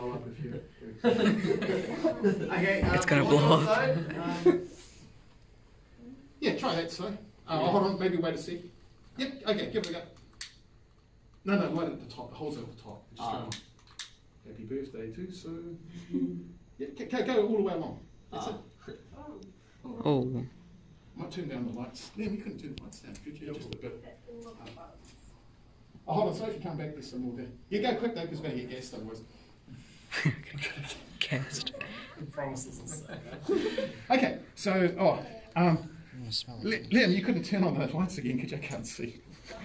blow up if you. okay, um, it's gonna blow up. Side, um, yeah, try that sir. Uh, yeah. Hold on, maybe wait a sec. Yep, okay, give it a go. No, no, right at the top. The hole's at the top. Just um, Happy birthday too. So, yeah, go, go all the way along. That's uh, it. Oh. oh. Might turn down the lights. Damn, yeah, you couldn't turn the lights down, could you? Just a bit. Um, oh, hold on, so if you come back, there's some more there. You go quick though, because we're going to get gassed otherwise. Cast. Promises. Okay, so, oh, um, I'm gonna smell Li- it. Liam, you couldn't turn on the lights again because I can't see.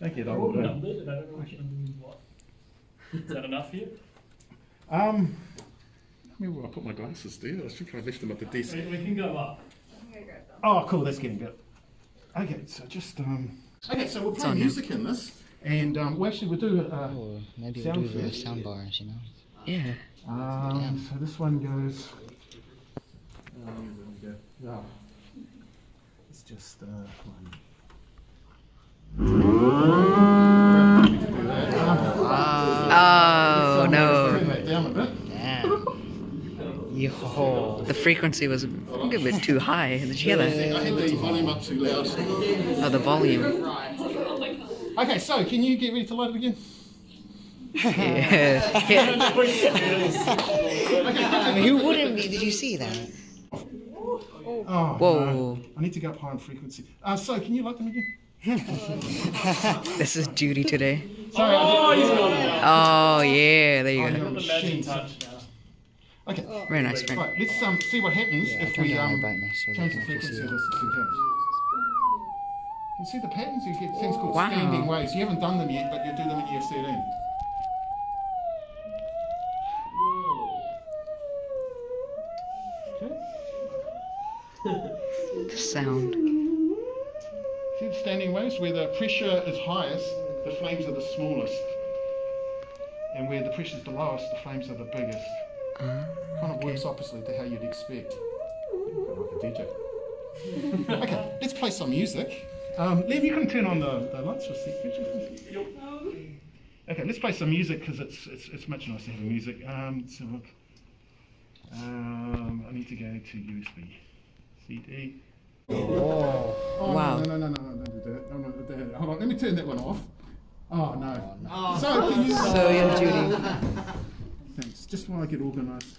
Don't get They're all old, eh? numbered, and I don't know which number means what. Is that enough here? Um, I mean, where I put my glasses there. I think I left them at the desk. We, we can go up. Oh, cool. That's getting good. Okay, so just um. Okay, so we'll play on now. music in this, and um, well, actually we'll do uh, Oh, maybe Sound we'll do the sound bars, you know? Yeah. um. So this one goes. Um, there go. Oh. It's just uh. One. Oh no. Turn that down a bit. Damn. Yo. The frequency was a good bit too high. Did you hear I that? had the volume up too loud. Oh, the volume. Okay, so can you get ready to load it again? Yeah. yeah. I mean, who wouldn't be? Did you see that? Oh, Whoa. no. I need to go up higher in frequency. Uh, so, can you light them again? This is duty today. Sorry, Oh, he's got it. Oh yeah, there you Oh, go. you're- The magic touch now. Okay, Very nice, friend. right, let's um, see what happens Yeah, if turn we down the um, brightness so they change the can actually frequency see of it. this two tones. You see the patterns? You get things called Wow. standing waves. You haven't done them yet, but you'll do them in year 13. Okay. The sound. See the standing waves? Where the pressure is highest, the flames are the smallest. And where the pressure is the lowest, the flames are the biggest. Ah, kind of works oppositely to how you'd expect. Like a DJ. okay, let's play some music. Um, Liam, you can turn on the, the lights for a sec. could you? Okay, let's play some music because it's, it's it's much nicer having music. Um, let's have a look. Um, I need to go to USB. CD. Whoa. Oh, Wow. No, no, no, no, no, no, don't do that. No, no, don't do that. Hold on, let me turn that one off. Oh, no. So, can you... So your duty. Thanks. Just while I get organised.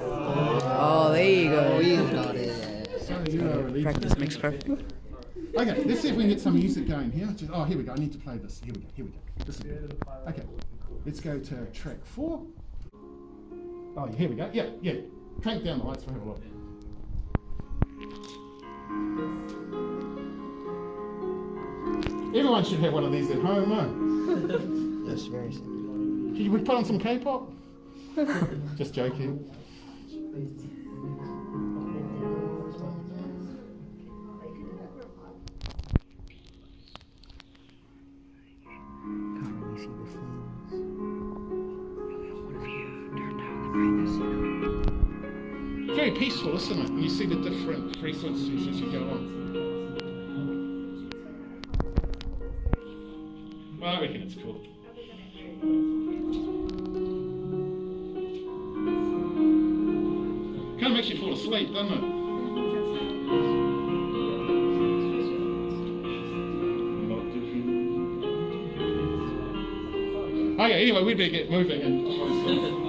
Oh, there you Oh, go. you got it. So, you are a legend. Practice makes perfect. Okay, let's see if we can get some music going here. Just, oh, here we go. I need to play this. Here we go. Here we go. This is good. Okay, let's go to track four. Oh, here we go. Yeah, yeah. Crank down the lights. We'll have a look. Everyone should have one of these at home, huh? That's very simple. Should we put on some K-pop? Just joking. Very peaceful, isn't it? And you see the different frequencies as you go on. Well, I reckon it's cool. Kind of makes you fall asleep, doesn't it? Oh, okay, anyway, we better get moving.